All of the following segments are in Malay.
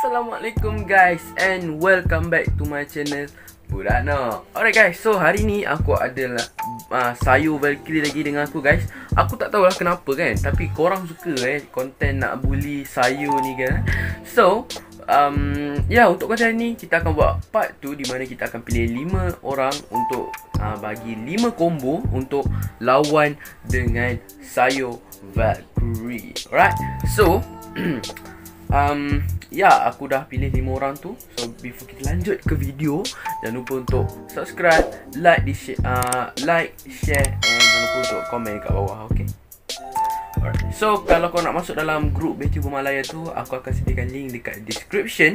Assalamualaikum guys and welcome back to my channel Budana Alright guys, so hari ni aku ada uh, sayur Valkyrie lagi dengan aku guys. Aku tak tahulah kenapa kan Tapi korang suka eh konten nak bully sayur ni kan. So, um, ya yeah, untuk konten ni kita akan buat part tu Di mana kita akan pilih 5 orang untuk uh, bagi 5 combo Untuk lawan dengan sayur Valkyrie. Alright, so um, Ya, aku dah pilih 5 orang tu. So, before kita lanjut ke video Jangan lupa untuk subscribe Like, di share, uh, like share And jangan lupa untuk komen kat bawah, okay? Alright. So, kalau kau nak masuk dalam grup Betty Bumalaya tu Aku akan sediakan link dekat description.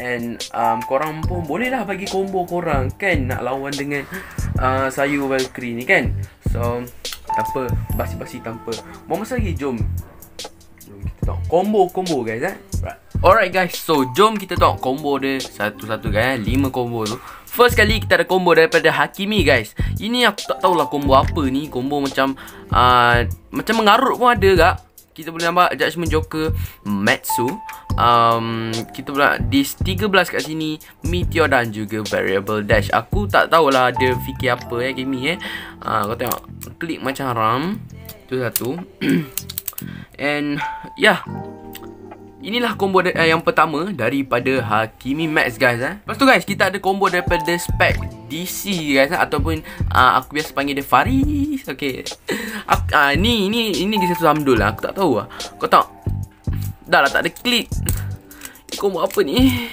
And um, korang pun bolehlah bagi combo korang Kan, nak lawan dengan uh, sayur Valkyrie ni kan? So, tanpa basi-basi tanpa. Mau masa lagi, jom tengok combo-combo guys eh? Right. Alright guys, so jom kita tengok combo dia satu-satu guys, lima combo tu. First kali kita ada combo daripada Hakimi guys. Ini aku tak tahulah combo apa ni, combo macam uh, macam mengarut pun ada gak. Kita boleh nampak Judgment Joker Metsu um, Kita pula Dis 13 kat sini. Meteor dan juga Variable Dash. Aku tak tahulah dia fikir apa eh Kimi eh? Uh, Kau tengok. Klik macam ram Itu satu And Yeah Inilah combo uh, yang pertama daripada Hakimi Max guys eh. Lepas tu guys, kita ada combo daripada spec DC guys eh? ataupun uh, aku biasa panggil dia Faris. Okey. Uh, ni ni ini di satu Hamdul lah. Aku tak tahu lah. Kau tahu? Dah lah tak ada klik. Combo apa ni?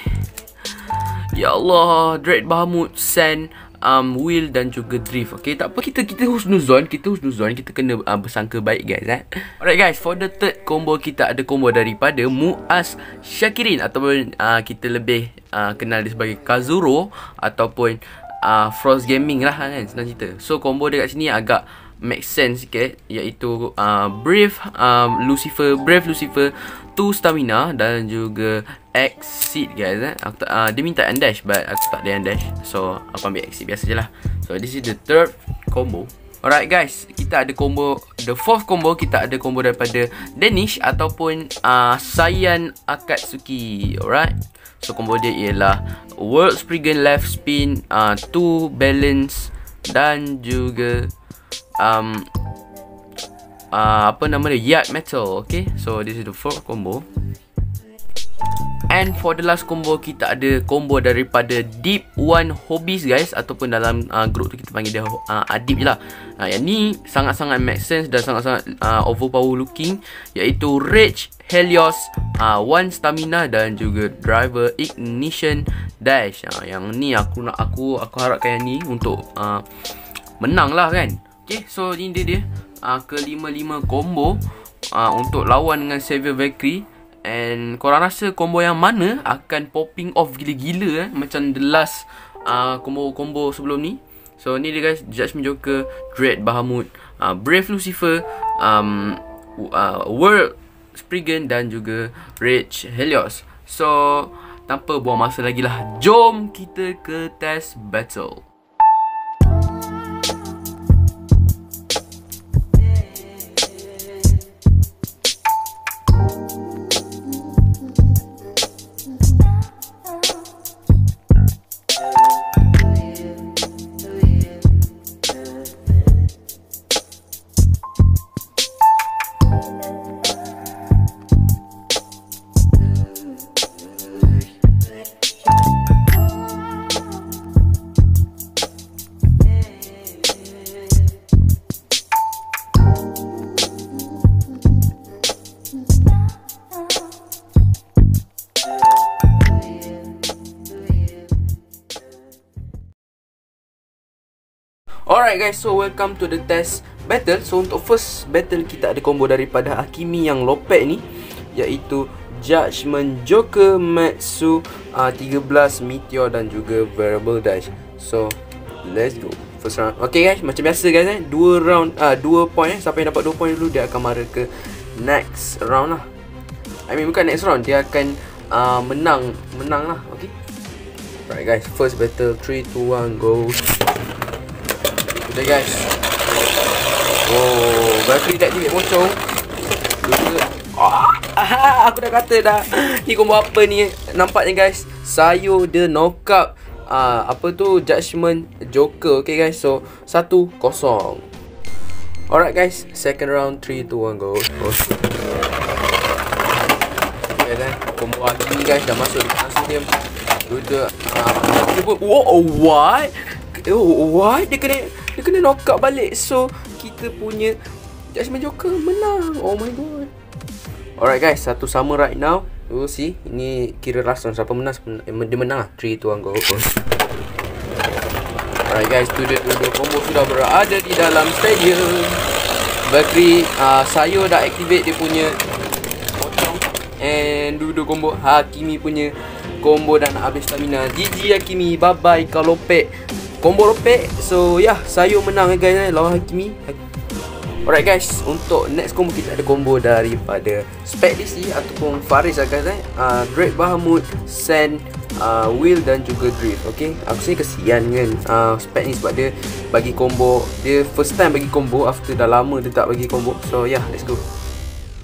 Ya Allah, Dread Bahamut Sand um, wheel dan juga drift Okay? Tak apa kita kita husnuzon Kita husnuzon Kita kena uh, bersangka baik guys eh? Alright guys for the third combo Kita ada combo daripada Muaz Syakirin Ataupun uh, kita lebih uh, kenal dia sebagai Kazuro Ataupun uh, Frost Gaming lah kan Senang cerita. So combo dia kat sini agak make sense sikit iaitu uh, Brave uh, Lucifer Brave Lucifer 2 stamina dan juga exit guys eh. Aku uh, dia minta dash but aku tak ada dash. So aku ambil exit biasa je lah. So this is the third combo. Alright guys, kita ada combo the fourth combo kita ada combo daripada Danish ataupun uh, Sayan Akatsuki. Alright. So combo dia ialah World Spriggan left spin, uh, two balance dan juga um, uh, apa nama dia Yard Metal okay so this is the fourth combo And for the last combo kita ada combo daripada Deep One Hobbies guys ataupun dalam uh, group tu kita panggil dia uh, Adib je lah. Uh, yang ni sangat-sangat make sense dan sangat-sangat uh, overpower looking iaitu Rage Helios uh, One Stamina dan juga Driver Ignition Dash. Uh, yang ni aku nak aku aku harapkan yang ni untuk uh, menang lah kan. Okay so ini dia dia uh, ke 5-5 combo uh, untuk lawan dengan Xavier Valkyrie. And korang rasa combo yang mana akan popping off gila-gila eh? Macam the last uh, combo-combo sebelum ni. So ni dia guys Judgment Joker Dread Bahamut uh, Brave Lucifer um, uh, World Spriggan dan juga Rage Helios. So tanpa buang masa lagi lah Jom kita ke test battle Alright guys, so welcome to the test battle. So untuk first battle kita ada combo daripada Hakimi yang lopek ni Iaitu Judgment Joker Matsu uh, 13 Meteor dan juga Variable Dash. So, let's go. First round. Okay guys, macam biasa guys eh Dua round, uh, dua point eh. Siapa yang dapat dua point dulu dia akan mara ke next round lah. I mean bukan next round, dia akan uh, menang Menang lah, okay. Alright guys, first battle. 3, 2, 1, go Okay guys Oh Battery tak tiba pocong Dua ah, ah. Ha, aku dah kata dah. Ni combo apa ni? Nampaknya guys, sayur the knockout uh, apa tu judgement joker okay guys. So 1-0. Alright guys, second round 3 2 1 go. Okay then, combo ni guys dah masuk di. Dua ah uh, pun oh, what? Oh, what? Dia kena dia kena knockout balik. So, kita punya Judgment Joker menang. Oh my god. Alright guys, satu sama right now. We'll see. Ini kira last round siapa menang, dia menang lah. 3 2 1 go. Alright guys, tu dia dua combo sudah berada di dalam stadium. Bakri uh, sayur dah activate dia punya and dua combo Hakimi punya combo dan habis stamina. GG Hakimi, bye bye kau lopek. Combo lopek. So yeah, sayur menang guys eh, lawan Hakimi. Alright guys, untuk next combo kita ada combo daripada Spec DC ataupun Faris lah guys eh. Uh, Drake Bahamut, Sand, uh, Will dan juga Drift. Okay aku sini kesian kan uh, spec ni sebab dia bagi combo dia first time bagi combo after dah lama dia tak bagi combo. So yeah let's go.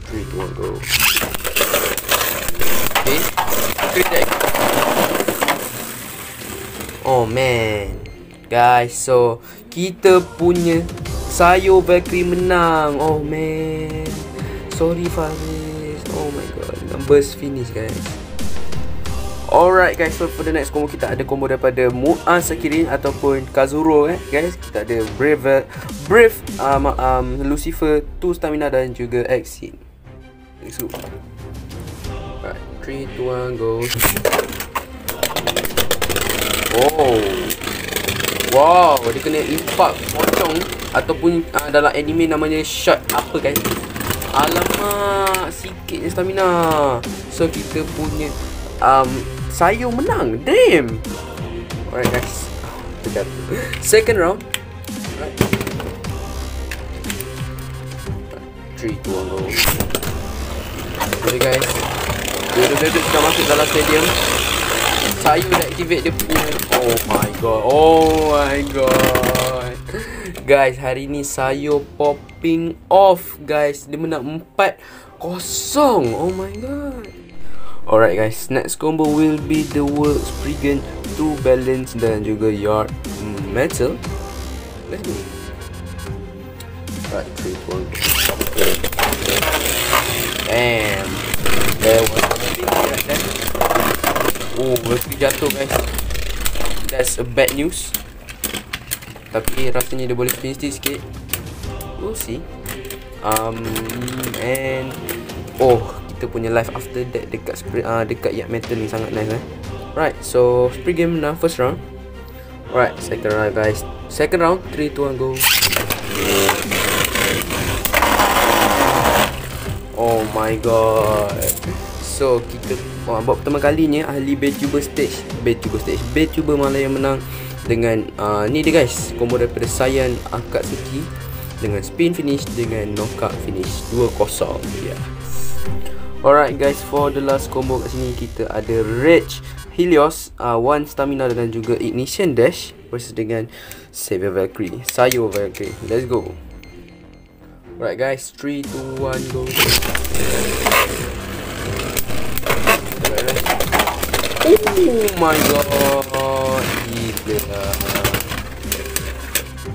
3 2 1 go? Okay crit oh man guys so kita punya sayur Valkyrie menang oh man sorry Faris oh my god numbers finish guys Alright guys, so for the next combo kita ada combo daripada Mu'an Sakirin ataupun Kazuro eh guys. Kita ada Brave Brave um, um, Lucifer, 2 stamina dan juga Exit. Let's go. Alright, 3, 2, 1, go. Oh. Wow, dia kena impact pocong ataupun uh, dalam anime namanya shot apa guys. Alamak, sikit stamina. So kita punya um, Sayur menang. Damn. Alright guys. Second round. Alright 3, 2, 1, go. Okay guys. Dua-dua sudah masuk dalam stadium Sayur dah activate dia punya Oh my god Oh my god Guys hari ni sayur popping off guys Dia menang 4 kosong Oh my god Alright guys, next combo will be the world Spriggan 2 balance dan juga yard metal. Let's go. Alright, 3, 4. Damn. There was a thing right there. Oh, Valkyrie jatuh guys. That's a bad news. Tapi rasanya dia boleh spin sikit. We'll see. Um, and... Oh, kita punya life after that dekat uh, dekat yak metal ni sangat nice eh. Right, so spree game now first round. Right, second round guys. Second round, 3 2 1 go. Oh my god. So kita oh, buat pertama kalinya ahli Betuber stage, Betuber stage, Betuber malah yang menang dengan uh, ni dia guys, combo daripada Sayan Akatsuki dengan spin finish dengan knockout finish 2-0. Yeah. Alright guys, for the last combo kat sini kita ada Rage Helios, uh, one stamina dan juga ignition dash versus dengan Savior Valkyrie, Sayo Valkyrie. Let's go. Alright guys, 3 2 1 go. Oh my god. Gila.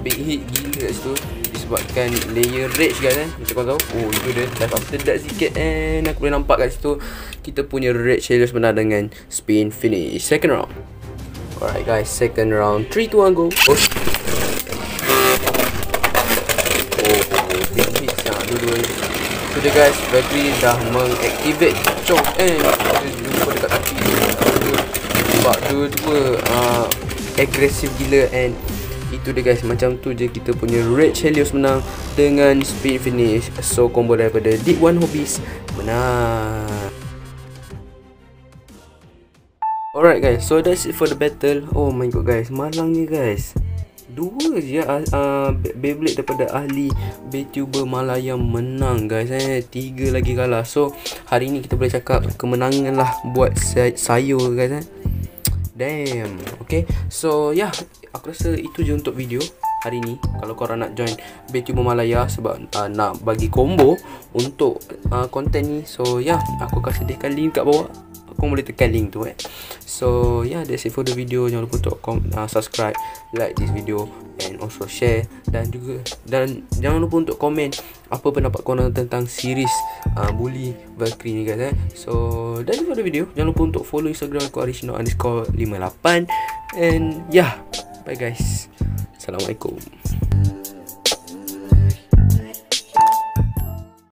Big hit gila kat situ. Sebabkan layer rage guys eh macam kau tahu. Oh itu dia. Life after that sikit. And aku boleh nampak kat situ kita punya rage Helios benar dengan spin finish. Second round. Alright guys. Second round. 3 2 1 go. Oh. Oh so dia guys battery dah mengactivate choke eh kita jumpa dekat kaki sebab dua-dua uh, agresif gila and itu dia guys macam tu je kita punya Red Helios menang dengan speed finish. So combo daripada Deep One Hobbies menang. Alright guys so that's it for the battle. Oh my god guys malangnya guys. Dua je uh, Beyblade daripada ahli Beytuber Malaya menang guys eh. Tiga lagi kalah. So hari ni kita boleh cakap kemenangan lah Buat say sayur guys eh Damn. Okay. So yeah Aku rasa itu je untuk video hari ni. Kalau korang nak join Betuber Malaya sebab uh, nak bagi combo untuk uh, konten ni. So yeah, aku akan sediakan link kat bawah kau boleh tekan link tu eh. So yeah that's it for the video. Jangan lupa untuk uh, subscribe like this video and also share. Dan juga dan jangan lupa untuk komen apa pendapat korang tentang series uh, bully Valkyrie ni guys eh. So that's it for the video. Jangan lupa untuk follow instagram aku arishino underscore 58 and yeah bye guys. Assalamualaikum